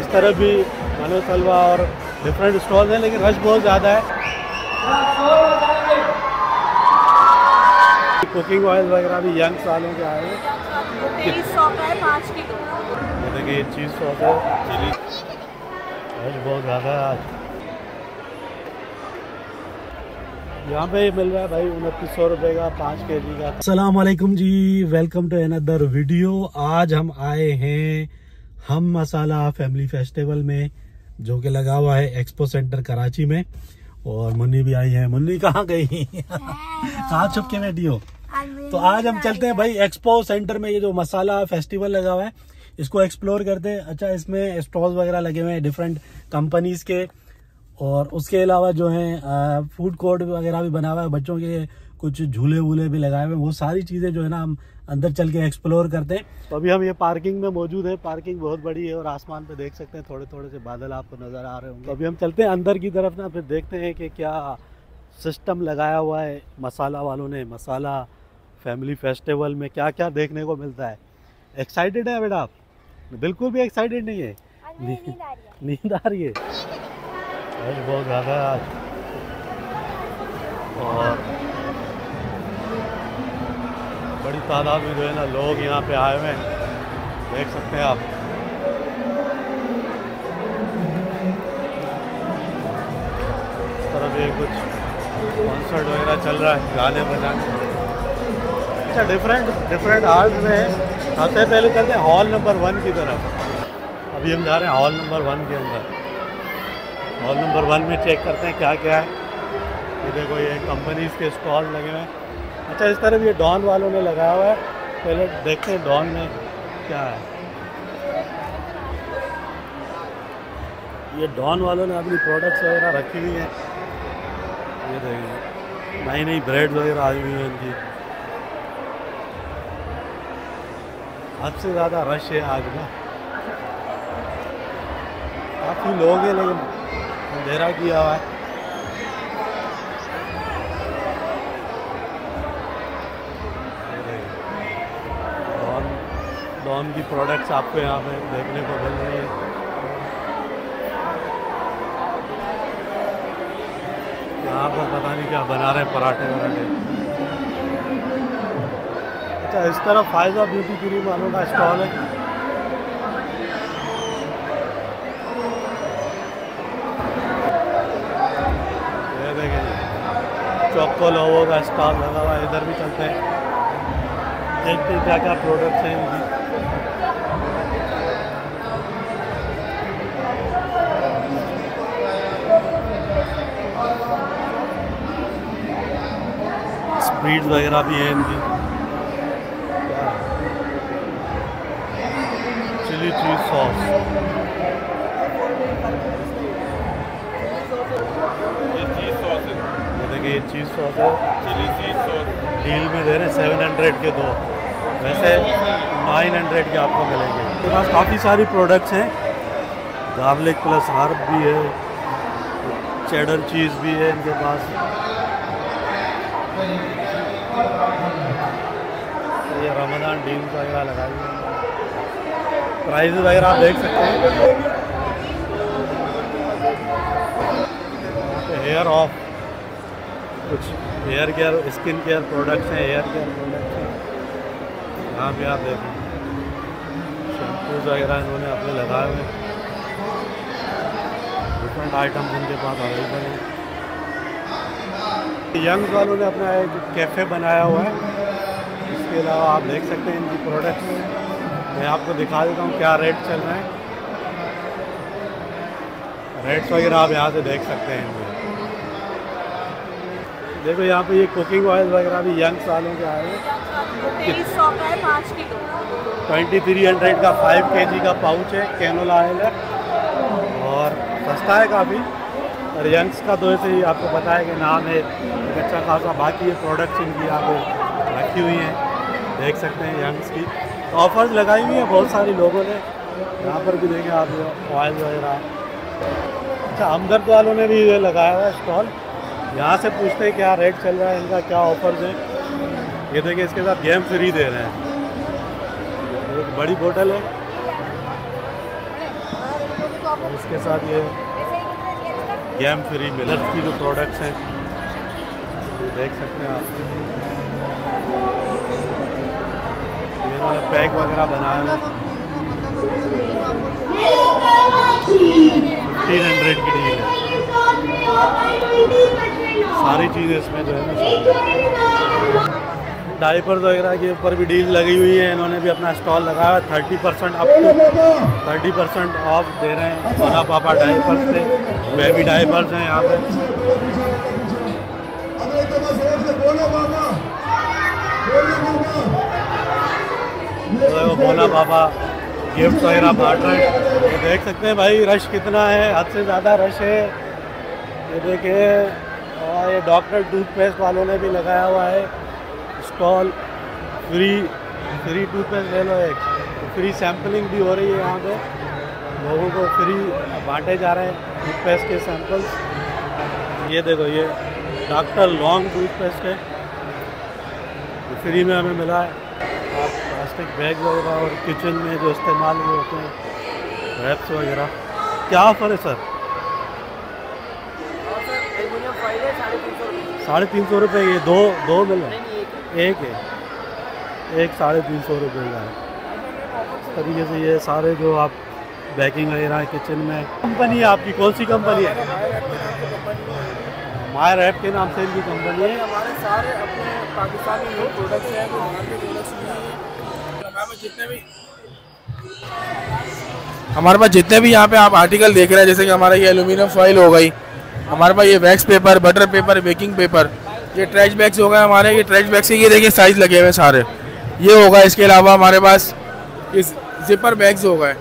इस तरफ़ भी मनोज सलवा और डिफरेंट स्टॉल हैं लेकिन रश बहुत ज़्यादा है। कुकिंग ऑयल वगैरह भी यंग सालों के आए हैं। है देखिए ये चीज़ सॉस है चिली रश बहुत ज़्यादा है आज। यहाँ पे मिल रहा है भाई उनतीस सौ रुपए का पाँच के जी का। अस्सलाम वालेकुम जी वेलकम टू अनदर वीडियो आज हम आए हैं हम मसाला फैमिली फेस्टिवल में जो कि लगा हुआ है एक्सपो सेंटर कराची में और मुन्नी भी आई है। मुन्नी कहाँ गई? कहाँ छुप के बैठी हो? तो आज हम चलते हैं भाई एक्सपो सेंटर में ये जो मसाला फेस्टिवल लगा हुआ है इसको एक्सप्लोर करते हैं। अच्छा इसमें स्टॉल्स वगैरह लगे हुए हैं डिफरेंट कंपनीज़ के और उसके अलावा जो है फ़ूड कोर्ट वगैरह भी बना हुआ है बच्चों के कुछ झूले वूले भी लगाए हुए हैं। वो सारी चीज़ें जो है ना हम अंदर चल के एक्सप्लोर करते हैं। तो अभी हम ये पार्किंग में मौजूद है। पार्किंग बहुत बड़ी है और आसमान पे देख सकते हैं थोड़े थोड़े से बादल आपको नज़र आ रहे होंगे। तो अभी हम चलते हैं अंदर की तरफ़ ना फिर देखते हैं कि क्या सिस्टम लगाया हुआ है मसाला वालों ने। मसाला फैमिली फेस्टिवल में क्या क्या देखने को मिलता है। एक्साइटेड है बेटा आप? बिल्कुल भी एक्साइटेड नहीं है। नींद आ रही है। बहुत ज़्यादा। और बड़ी तादाद में जो है ना लोग यहाँ पे आए हुए हैं। देख सकते हैं आप। इस तरफ़ ये कुछ कॉन्सर्ट वगैरह चल रहा है, गाने बजाने। अच्छा डिफरेंट डिफरेंट आर्ट में सबसे पहले चलते हैं हॉल नंबर वन की तरफ़। अभी हम जा रहे हैं हॉल नंबर वन के अंदर। हॉल नंबर वन में चेक करते हैं क्या क्या है। ये देखो, ये कंपनीज़ के स्टॉल लगे हुए हैं। अच्छा इस तरफ़ ये डॉन वालों ने लगाया हुआ है। पहले देखते हैं डॉन में क्या है। ये डॉन वालों ने अपनी प्रोडक्ट्स वगैरह रखी हुई हैं। ये देखिए, नई नई ब्रेड वगैरह आई हुई हैं इनकी। हद से ज़्यादा रश है आज ना। काफ़ी लोग हैं, लेकिन अंधेरा किया हुआ है। डॉन की प्रोडक्ट्स आपको यहाँ पे देखने को मिल रही है। यहाँ पर पता नहीं क्या बना रहे पराठे वराठे। अच्छा इस तरफ़ फ़ायदा ब्यूटी क्रीम वालों का स्टॉल है। चौको लोगों का स्टॉल लगा हुआ इधर भी चलते हैं। देखते हैं क्या क्या प्रोडक्ट्स हैं इनकी स्प्रीड वगैरह भी है इनकी चिली चीज़ सॉस ये चीज़ सॉस है। देखिए ये चीज़ सॉस है। चिली चीज़ सॉस डील में दे रहे हैं सेवन हंड्रेड के दो। वैसे नाइन हंड्रेड के आपको मिलेंगे। इनके पास काफ़ी सारी प्रोडक्ट्स हैं। गार्लिक प्लस हर्ब भी है चेडर चीज़ भी है इनके पास। ये रमज़ान डील्स वगैरह लगाई हुई प्राइस वगैरह आप देख सकते हैं। हेयर ऑफ़ कुछ hair care skin care products हैं हेयर केयर प्रोडक्ट्स हैं। यहाँ पे आप देखें। शैम्पूज वगैरह इन्होंने अपने लगाए हुए। डिफरेंट आइटम्स इनके पास अवेलेबल हैं। यंग वालों ने अपना एक कैफ़े बनाया हुआ है। इसके अलावा आप देख सकते हैं इनकी प्रोडक्ट्स मैं आपको दिखा देता हूँ क्या रेट चल रहे हैं। रेट्स वगैरह आप यहाँ से देख सकते हैं। देखो यहाँ पे ये कुकिंग ऑयल वगैरह भी यंग सालों के आए हैं। ट्वेंटी थ्री हंड्रेड का फाइव के जी का पाउच है कैनोला ऑयल है और सस्ता है काफ़ी। और यंग्स का तो ऐसे ही आपको पता है कि नाम है अच्छा खासा बाकी ये प्रोडक्ट्स इनकी यहाँ पे रखी हुई हैं, देख सकते हैं यंग्स की। ऑफर्स लगाई हुई हैं बहुत सारे लोगों ने। यहाँ पर भी देखें आप ऑयल वगैरह। अच्छा हमदर्द वालों ने भी ये लगाया हुआ है स्टॉल यहाँ से पूछते हैं क्या रेट चल रहा है, इनका क्या ऑफर्स हैं। ये देखिए, इसके साथ गेम फ्री दे रहे हैं। एक बड़ी बोतल है। इसके साथ ये गेम फ्री मिलर्स की जो प्रोडक्ट्स हैं देख सकते हैं आप। इन्होंने पैक वगैरह बनाया फिफ्टीन हंड्रेड की डील है। सारी चीज़ें इसमें जो है ना डाइपर्स वगैरह के ऊपर भी डील लगी हुई है। इन्होंने भी अपना स्टॉल लगाया। Thirty percent up to thirty percent off दे रहे हैं। सोना पापा डाइपर्स से बेबी डाइपर्स हैं यहाँ पे। भोला बाबा गिफ्ट वगैरह बांट रहे हैं। देख सकते हैं भाई रश कितना है। हद से ज़्यादा रश है। ये देखिए, और ये डॉक्टर टूथपेस्ट वालों ने भी लगाया हुआ है। स्टॉल फ्री फ्री टूथपेस्ट ले लो एक। फ्री सैम्पलिंग भी हो रही है यहाँ पे। लोगों को फ्री बांटे जा रहे हैं टूथपेस्ट के सैंपल्स ये देखो, ये डॉक्टर लॉन्ग टूथपेस्ट है। फ्री में हमें मिला है। और प्लास्टिक बैग वगैरह और किचन में जो इस्तेमाल हुए होते हैं रैप्स वगैरह। क्या ऑफ़र है सर साढ़े तीन सौ रुपये ये दो दो मिले। एक है। एक साढ़े तीन सौ रुपये का है। इस तरीके से ये सारे जो आप बैकिंग वगैरह किचन में कंपनी है आपकी कौन सी कंपनी है? मायर ऐप के नाम से इनकी कंपनी है। हमारे सारे अपने पाकिस्तानी जो प्रोडक्ट्स हैं वो प्रोडक्ट्स हमारे पास जितने भी हमारे पास जितने भी यहाँ पे आप आर्टिकल देख रहे हैं जैसे कि हमारा ये एल्यूमिनियम फॉइल हो गई हमारे पास ये wax paper butter paper baking paper ये ट्रैश बैग्स हो गए हमारे, ये ट्रैश बैग्स के ये देखिए साइज़ लगे हुए सारे। ये होगा इसके अलावा हमारे पास इस जिपर बैग्स हो गए।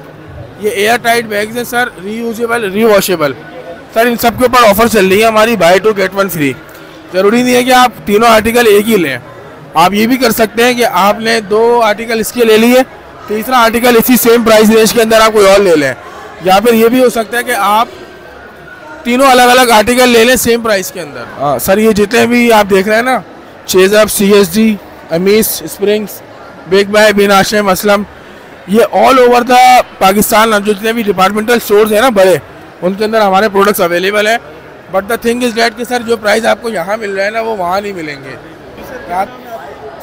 ये एयर टाइट बैग्स हैं सर रीयूजेबल रीवॉशेबल सर, इन सब के ऊपर ऑफ़र चल रही है हमारी buy two get one free ज़रूरी नहीं है कि आप तीनों आर्टिकल एक ही लें। आप ये भी कर सकते हैं कि आपने दो आर्टिकल इसके ले लिए, तीसरा आर्टिकल इसी सेम प्राइस रेंज के अंदर आप कोई और ले लें। या फिर ये भी हो सकता है कि आप तीनों अलग अलग आर्टिकल ले लें सेम प्राइस के अंदर। हाँ सर ये जितने भी आप देख रहे हैं ना chase up C S D Amis springs big bye बिन आशम असलम ये ऑल ओवर द पाकिस्तान जो जितने भी डिपार्टमेंटल स्टोर्स हैं ना, बड़े, उनके अंदर हमारे प्रोडक्ट्स अवेलेबल हैं। But the thing is that कि सर जो प्राइस आपको यहाँ मिल रहा है ना, वो वहाँ नहीं मिलेंगे।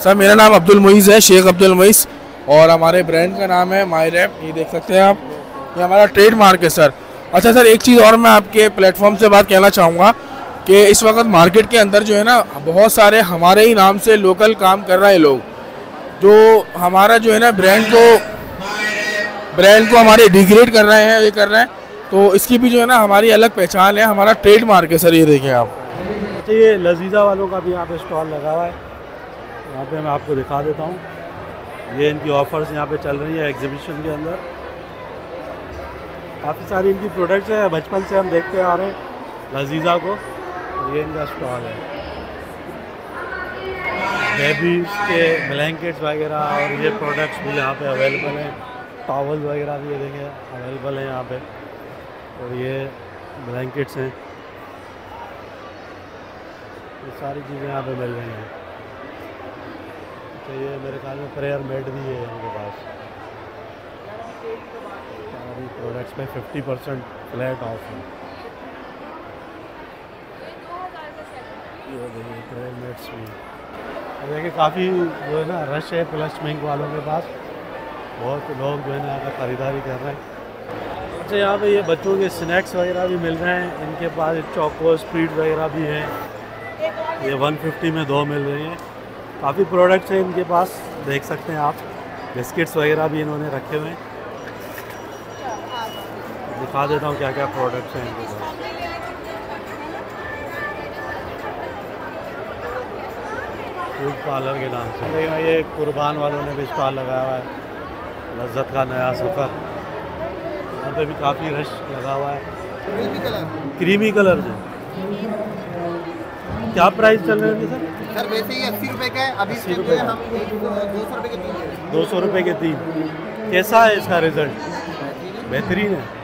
सर मेरा नाम अब्दुल मुईज़ है, शेख अब्दुल मुईज़, और हमारे ब्रांड का नाम है माई रैप ये देख सकते हैं आप। ये हमारा ट्रेडमार्क है सर अच्छा सर, एक चीज़ और मैं आपके प्लेटफॉर्म से बात कहना चाहूँगा कि इस वक्त मार्केट के अंदर जो है ना, बहुत सारे हमारे ही नाम से लोकल काम कर रहे हैं लोग। जो हमारा जो है ना ब्रांड को ब्रांड को हमारे डिग्रेड कर रहे हैं, ये कर रहे हैं। तो इसकी भी जो है ना, हमारी अलग पहचान है, हमारा ट्रेड मार्क है सर, ये देखें आप। अच्छा ये लजीज़ा वालों का भी यहाँ पे स्टॉल लगा हुआ है। यहाँ पे मैं आपको दिखा देता हूँ। ये इनकी ऑफर्स यहाँ पे चल रही है एग्जीबिशन के अंदर। काफ़ी सारी इनकी प्रोडक्ट्स हैं, बचपन से हम देखते आ रहे हैं लजीज़ा को ये इनका स्टॉल है। बेबीज के ब्लैंकेट्स वगैरह और ये प्रोडक्ट्स भी यहाँ पे अवेलेबल हैं। टॉवल वगैरह भी ये देखें अवेलेबल हैं यहाँ पे, और ये ब्लैंकेट्स हैं। ये सारी चीज़ें यहाँ पे मिल रही हैं। तो ये मेरे ख्याल में प्रेयर मेड भी है इनके पास। सारी प्रोडक्ट्स में फिफ्टी परसेंट फ्लैट ऑफ़ है। ये देखिए प्रेयर भी देखिए काफ़ी जो है ना रश है प्लस मिंक वालों के पास। बहुत लोग जो है ना यहाँ ख़रीदारी कर रहे हैं। अच्छा यहाँ पे ये बच्चों के स्नैक्स वगैरह भी मिल रहे हैं। इनके पास चौको स्पीड वगैरह भी हैं। ये 150 में दो मिल रही हैं। काफ़ी प्रोडक्ट्स हैं इनके पास देख सकते हैं आप। बिस्किट्स वगैरह भी इन्होंने रखे हुए हैं। दिखा देता हूँ क्या क्या प्रोडक्ट्स हैं इनके पास। फ़ूड पार्लर के नाम से। लेकिन ये कुर्बान वालों ने भी स्टॉल लगाया हुआ है। लज्जत का नया सफ़र। यहाँ पे भी काफ़ी रश लगा हुआ है। क्रीमी कलर जो क्या प्राइस चल रहे हैं सर सर वैसे ही अस्सी रुपए का है। अभी 80 इसके रुपए लिए का। हम दो सौ रुपए के तीन। दो सौ रुपये के तीन। कैसा है इसका रिज़ल्ट बेहतरीन है।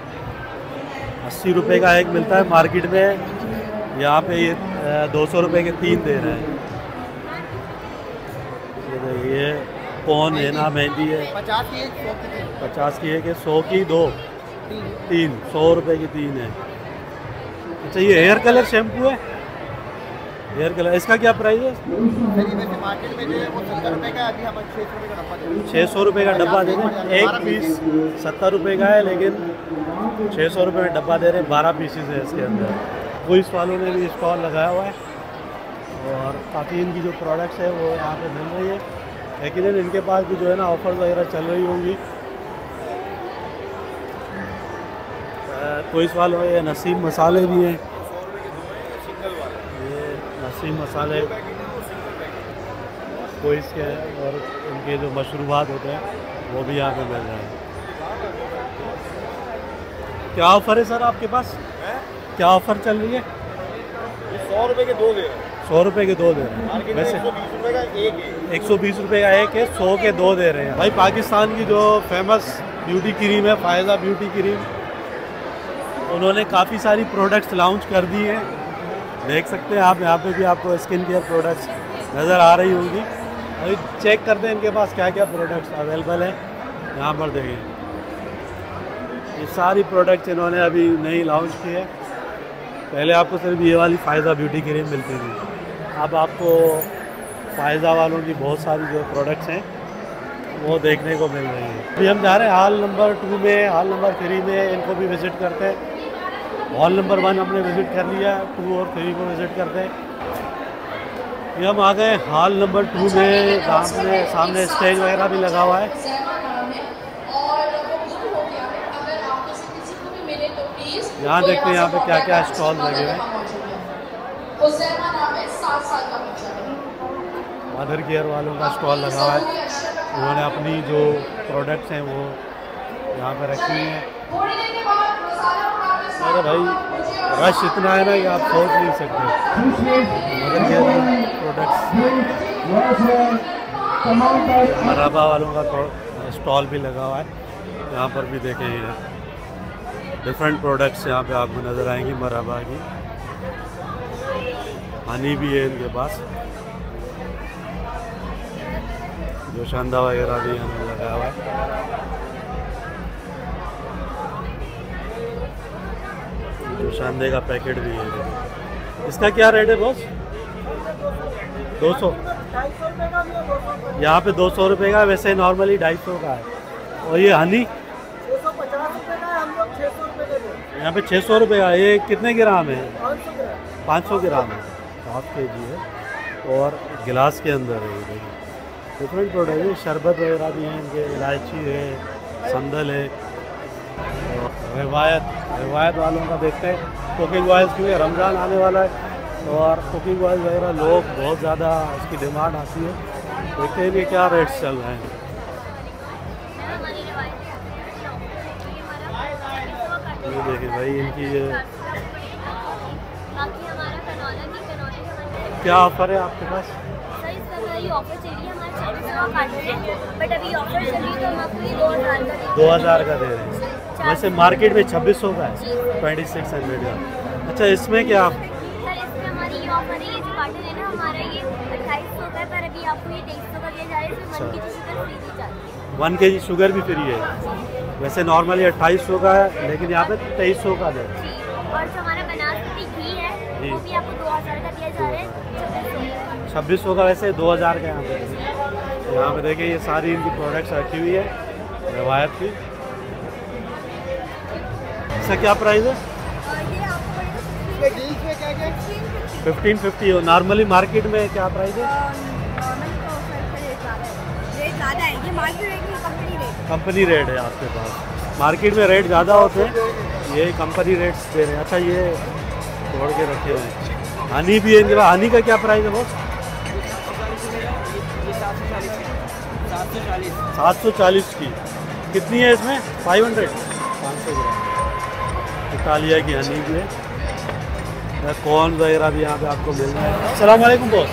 अस्सी रुपये का एक मिलता है मार्केट में। यहाँ पे ये दो सौ रुपये के तीन दे रहे हैं। ये कौन है ना मेहंदी है। पचास की एक है सौ की दो। तीन। सौ रुपए की तीन है। अच्छा ये हेयर कलर शैम्पू है? हेयर कलर इसका क्या प्राइस है? छः सौ हैं। रुपये का डब्बा दे रहे हैं। एक पीस सत्तर रुपये का है लेकिन छः सौ रुपये में डब्बा दे रहे हैं, बारह पीसीस है इसके अंदर। पुलिस वालों ने भी स्टॉल लगाया हुआ है और काफ़ी इनकी जो प्रोडक्ट्स है वो यहाँ पे मिल रही है। लेकिन इनके पास भी जो है ना ऑफ़र वगैरह चल रही होंगी। पुलिस वालों ये नसीम मसाले भी हैं। ये नसीम मसाले। कोइस के और उनके जो मशरूबात होते हैं, वो भी यहाँ पे मिल रहे हैं। क्या ऑफ़र है सर आपके पास? क्या ऑफ़र चल रही है? सौ रुपए के दो दे सौ रुपये के दो दे रहे हैं। वैसे एक सौ बीस रुपये का एक है। सौ के दो दे रहे हैं। भाई पाकिस्तान की जो फ़ेमस ब्यूटी क्रीम है फ़ायदा ब्यूटी क्रीम उन्होंने काफ़ी सारी प्रोडक्ट्स लॉन्च कर दी हैं। देख सकते हैं आप यहाँ पे भी आपको स्किन केयर प्रोडक्ट्स नज़र आ रही होंगी। अभी चेक करते हैं इनके पास क्या क्या प्रोडक्ट्स अवेलेबल हैं। यहाँ पर देखें ये सारी प्रोडक्ट्स इन्होंने अभी नई लॉन्च की है। पहले आपको सिर्फ़ ये वाली फ़ायदा ब्यूटी क्रीम मिलती थी। अब आपको फ़ायदा वालों की बहुत सारी जो प्रोडक्ट्स हैं, वो देखने को मिल रही हैं। अभी हम जा रहे हैं हॉल नंबर टू में हॉल नंबर थ्री में, इनको भी विज़िट करते हैं। हॉल नंबर वन हमने विज़िट कर लिया टू और थ्री को विज़िट करते हैं। ये हम आ गए हॉल नंबर टू में, सामने सामने स्टेज वगैरह भी लगा हुआ है। यहाँ देखते हैं यहाँ पे क्या क्या स्टॉल लगे हुए हैं। मदर केयर वालों का स्टॉल लगा हुआ है। उन्होंने अपनी जो प्रोडक्ट्स हैं वो यहाँ पे रखी हुई हैं। अरे भाई रश इतना है ना कि आप सोच नहीं सकते। मदर केयर प्रोडक्ट्स मराबा वालों का स्टॉल भी लगा हुआ है। यहाँ पर भी देखें ये। डिफरेंट प्रोडक्ट्स यहाँ पे आपको नज़र आएँगे, मराबा की। हनी भी है इनके पास। जो शानदा वगैरह भी यहाँ लगाया हुआ है। जो शानदे का पैकेट भी है। इसका क्या रेट है बॉस दो सौ। यहाँ पे दो सौ रुपये का, वैसे नॉर्मली ढाई सौ का है। और ये हनी? यहाँ पे छः सौ रुपये का, ये कितने ग्राम है? पाँच सौ ग्राम है। हाफ़ के जी है। और गिलास के अंदर है ये डिफरेंट प्रोडक्ट है शरबत वगैरह भी हैं इनके, इलायची है, संदल है। रिवायत रिवायत वालों का देखते हैं। कुकिंग ऑयल क्योंकि रमज़ान आने वाला है और कुकिंग ऑयल वगैरह लोग बहुत ज़्यादा उसकी डिमांड आती है। देखते हैं कि क्या रेट्स चल रहे हैं। भाई इनकी ये क्या ऑफ़र है आपके पास? तो दो हज़ार का। दो रहे हैं। वैसे मार्केट में छब्बीस सौ का है। ट्वेंटी सिक्स हंड्रेड का। अच्छा इसमें क्या आप वन की वन के जी शुगर भी फ्री है। वैसे नॉर्मली अट्ठाईस सौ का है लेकिन यहाँ पे तेईस सौ का हैं और जो हमारा बनासपति घी है वो भी आपको दो हज़ार का दिया जा रहा है छब्बीस सौ का वैसे दो हज़ार का यहाँ पे। यहाँ पे देखिए ये सारी इनकी प्रोडक्ट्स रखी हुई है रवायत की। इसका क्या प्राइस है? फिफ्टीन फिफ्टी हो। नॉर्मली मार्केट में क्या प्राइस है? कंपनी रेट है आपके पास। मार्केट में रेट ज़्यादा होते हैं, ये कंपनी रेट्स दे रहे हैं। अच्छा ये तोड़ के रखे हुए हनी भी है हनी का क्या प्राइस है बॉस सात सौ चालीस की। कितनी है इसमें? फाइव हंड्रेड पाँच सौ ग्राम। इटालिया की हनी भी है। कॉर्न वगैरह भी यहाँ पे आपको मिल रहा है। सलामकुम बॉस।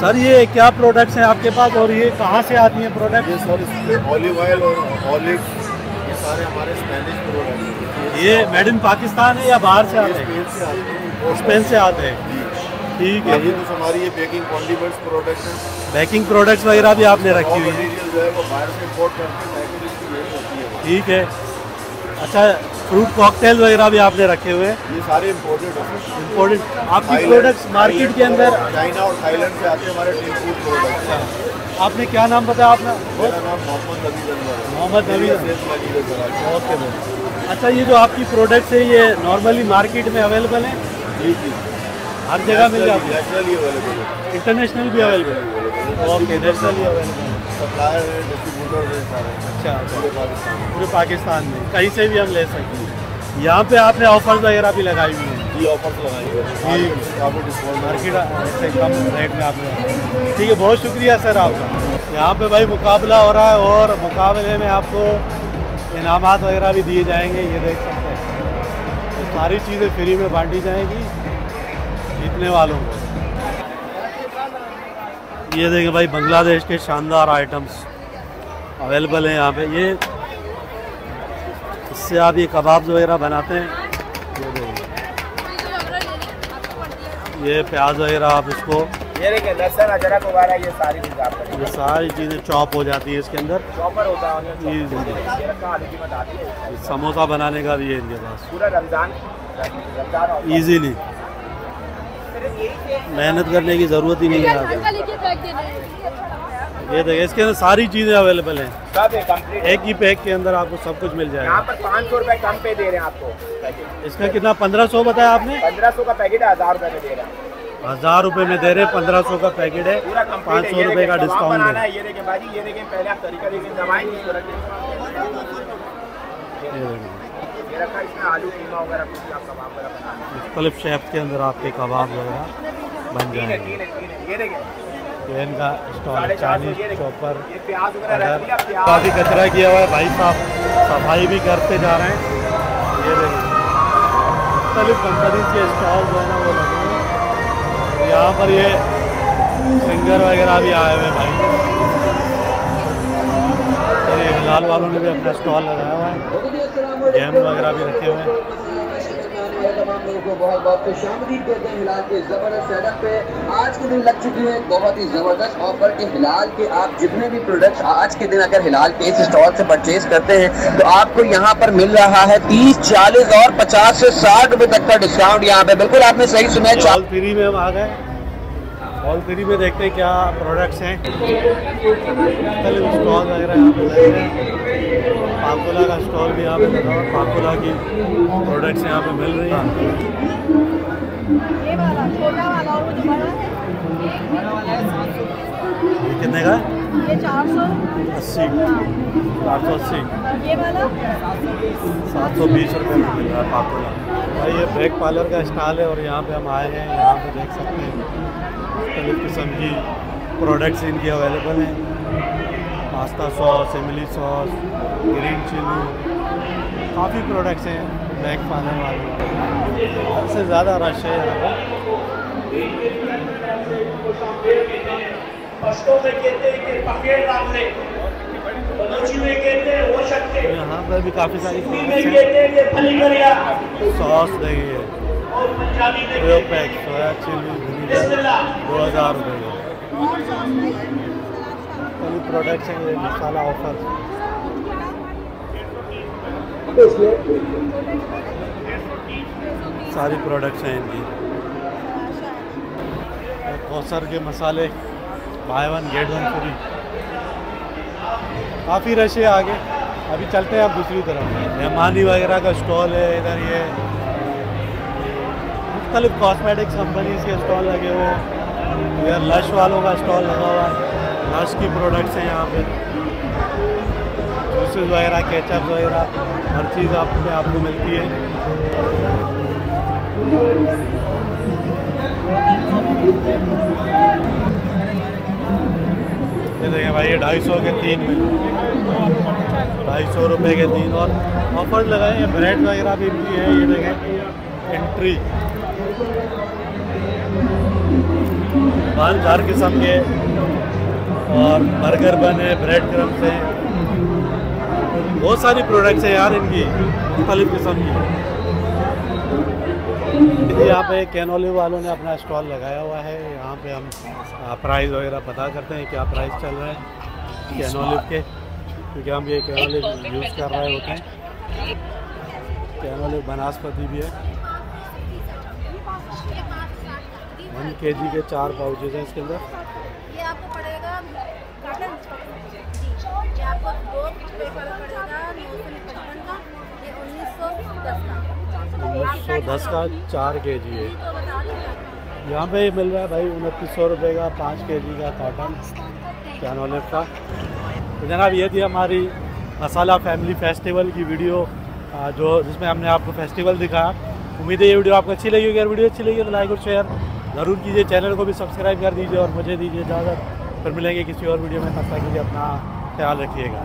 सर ये क्या प्रोडक्ट्स हैं आपके पास और ये कहाँ से आती हैं प्रोडक्ट ये सर ऑलिव ऑयल और ऑलिव ये सारे हमारे स्पेनिश प्रोडक्ट ये मेड इन पाकिस्तान है या बाहर से आते हैं? स्पेन से आते हैं। ठीक है। ये तो हमारी ये बेकिंग कॉन्डिमेंट्स प्रोडक्ट है। बैकिंग प्रोडक्ट्स वगैरह भी आपने रखी हुई है। ठीक है। अच्छा फ्रूट कॉकटेल वगैरह भी आपने रखे हुए हैं? ये सारे इम्पोर्टेड है। इम्पोर्टेंट आपकी प्रोडक्ट्स मार्केट के अंदर? चाइना और थाईलैंड से आते हैं हमारे टीम फ़ूड प्रोडक्ट्स आपने क्या नाम बताया आपने? मेरा नाम मोहम्मद नबी मोहम्मद। ओके अच्छा ये जो आपकी प्रोडक्ट्स है ये नॉर्मली मार्केट में अवेलेबल है? जी जी। हर जगह मिल जाती है। इंटरनेशनल भी अवेलेबल है। ओके नेशनली अवेलेबल है। सप्लायर है डिस्ट्रीब्यूटर है अच्छा अच्छा। पूरे पाकिस्तान में। पूरे पाकिस्तान में। कहीं से भी हम ले सकते हैं। यहाँ पे आपने ऑफर्स वगैरह भी लगाई हुई हैं। जी ऑफर्स लगाई हुई है। डिस्काउंट मार्केट ऐसे कम रेट में आपने ठीक है बहुत शुक्रिया सर आपका। यहाँ पे भाई मुकाबला हो रहा है और मुकाबले में आपको इनामात वगैरह भी दिए जाएँगे ये देख सकते हैं। तो सारी चीज़ें फ्री में बांटी जाएँगी जीतने वालों को। ये देखें भाई बांग्लादेश के शानदार आइटम्स अवेलेबल हैं यहाँ पे। ये इससे आप ये कबाब वगैरह बनाते हैं। ये देखें ये प्याज वगैरह आप इसको ये देखिए लहसुन अदरक वगैरह ये सारी चीज़ ये सारी चीज़ें चॉप हो जाती है इसके अंदर। चॉपर होता है समोसा बनाने का भी है इनके पास। पूरा रमज़ान। इजीली मेहनत करने की ज़रूरत ही नहीं है पे। ये देखिए इसके अंदर सारी चीज़ें अवेलेबल हैं। सब है कंप्लीट एक ही पैक के अंदर आपको सब कुछ मिल जाएगा। यहाँ पर पाँच सौ रुपये कम पे दे रहे हैं आपको। इसका कितना पंद्रह सौ बताया आपने? पंद्रह सौ का पैकेट है हज़ार रुपये में दे रहे हैं। हज़ार रुपये में दे रहे हैं पंद्रह सौ का पैकेट है। पाँच सौ रुपये का डिस्काउंट है। मुख्तलिफ़ शेप के अंदर आपके कबाब वगैरह बन जाएँगे। ये इनका स्टॉल साढ़े चार सौ चाइनीज़ चॉपर काफ़ी कचरा किया हुआ है भाई साहब सफ़ाई भी करते जा रहे हैं। ये देखिए। मुख्तलिफ़ कंपनी के स्टॉल जो है ना वो लगे हैं। यहाँ पर ये सिंगर वगैरह भी आए हुए हैं भाई। तो ये हिलाल वालों ने भी अपना स्टॉल लगाया हुआ है। जैम वगैरह भी रखे हुए हैं। तमाम लोगों को बहुत बहुत खुश आमदीद कहते हैं हिलाल के ज़बरदस्त सेटअप पे आज के दिन लग चुकी है बहुत ही ज़बरदस्त ऑफ़र के हिलाल के आप जितने भी प्रोडक्ट्स आज के दिन अगर हिलाल के इस स्टॉल से परचेज करते हैं तो आपको यहाँ पर मिल रहा है तीस चालीस और पचास से साठ रुपए तक का डिस्काउंट यहाँ पे। बिल्कुल आपने सही सुना है हॉल थ्री में हम आ गए। हॉल थ्री में देखते हैं क्या प्रोडक्ट्स हैं। स्टॉल वगैरह यहाँ पे लगे हैं। पाकुला का स्टॉल भी यहाँ पे लगा हुआ पाकुला की प्रोडक्ट्स यहाँ पे मिल रही हैं। ये कितने का है? ये चार सौ। अस्सी। चार सौ अस्सी। ये वाला? सात सौ बीस रुपये में मिल रहा है पाकुला भाई ये ब्रेक पार्लर का स्टॉल है और यहाँ पे हम आए हैं। यहाँ पे देख सकते हैं। मुख्तलिफ़ किस्म की प्रोडक्ट्स इनकी अवेलेबल हैं। पास्ता सॉस इमली सॉस ग्रीन चिली काफ़ी प्रोडक्ट्स हैं ब्रेक पाने वाले। सबसे ज़्यादा रश है यहाँ पर यहाँ पर भी काफ़ी सारी सॉस पैक सोया चिली दो हज़ार रुपये प्रोडक्ट्स हैं ये मसाला ऑफ़र सारी प्रोडक्ट्स हैं इनकी। कौसर के मसाले buy one get one free काफ़ी रश है आगे। अभी चलते हैं आप दूसरी तरफ़। मेहमानी वगैरह का स्टॉल है इधर ये। मुख्तलिफ़ कॉस्मेटिक्स कंपनीज़ के स्टॉल लगे हुए हैं। इधर लश वालों का स्टॉल लगा हुआ है। लश की प्रोडक्ट्स हैं यहाँ पे। जूसेस वगैरह केचप वगैरह, हर चीज़ आप आपको मिलती है। ये देखें भाई, ये ढाई सौ के तीन में। ढाई सौ रुपये के तीन। और ऑफ़र लगाए हैं ब्रेड वगैरह भी इनकी है, ये देखें एंट्री बन हर किस्म के। और बर्गर बन है ब्रेड क्रम्स हैं। बहुत सारी प्रोडक्ट्स हैं यार इनकी मुख्तलिफ़ किस्म की। यहाँ पे कैनोली वालों ने अपना स्टॉल लगाया हुआ है। यहाँ पे हम प्राइस वगैरह पता करते हैं क्या प्राइस चल रहा है कैनोलिव के। क्योंकि हम ये कैनोलिव यूज़ कर रहे होते हैं। कैनोले बनास्पति भी है। वन के जी के चार पाउचेज हैं इसके अंदर ये आपको पड़ेगा कॉटन ये आपको दो पेपर पड़ेगा नौ सौ पचपन का ये उन्नीस सौ दस का। उन्नीस सौ दस का चार के जी है। तो यहाँ पे मिल रहा है भाई उनतीस सौ रुपये का पाँच के जी का कॉटन कैनोलिव का। तो जनाब ये थी हमारी मसाला फैमिली फेस्टिवल की वीडियो जो जिसमें हमने आपको फेस्टिवल दिखाया। उम्मीद है ये वीडियो आपको अच्छी लगी होगी। अगर वीडियो अच्छी लगी तो लाइक और शेयर ज़रूर कीजिए। चैनल को भी सब्सक्राइब कर दीजिए और मुझे दीजिए इजाज़त। फिर मिलेंगे किसी और वीडियो में। तब तक के लिए अपना ख्याल रखिएगा।